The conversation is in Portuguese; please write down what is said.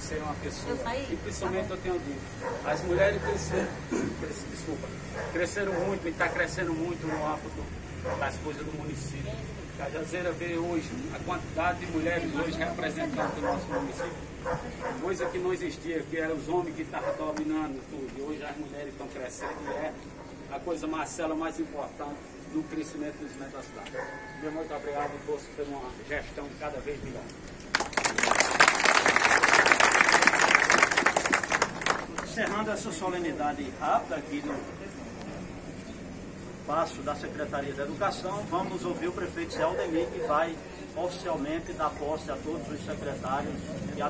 ser uma pessoa. E principalmente eu tenho dito, as mulheres cresceram, cres- desculpa, cresceram muito e está crescendo muito no âmbito das coisas do município. Cajazeira vê hoje a quantidade de mulheres hoje representando o nosso município. Coisa que não existia, que eram os homens que estavam dominando tudo. E hoje as mulheres estão crescendo e é a coisa, Marcela, mais importante do crescimento e desenvolvimento da cidade. Meu muito obrigado torço por uma gestão cada vez melhor. Encerrando essa solenidade rápida aqui no passo da Secretaria da Educação, vamos ouvir o prefeito Zé Aldemir, que vai oficialmente dar posse a todos os secretários e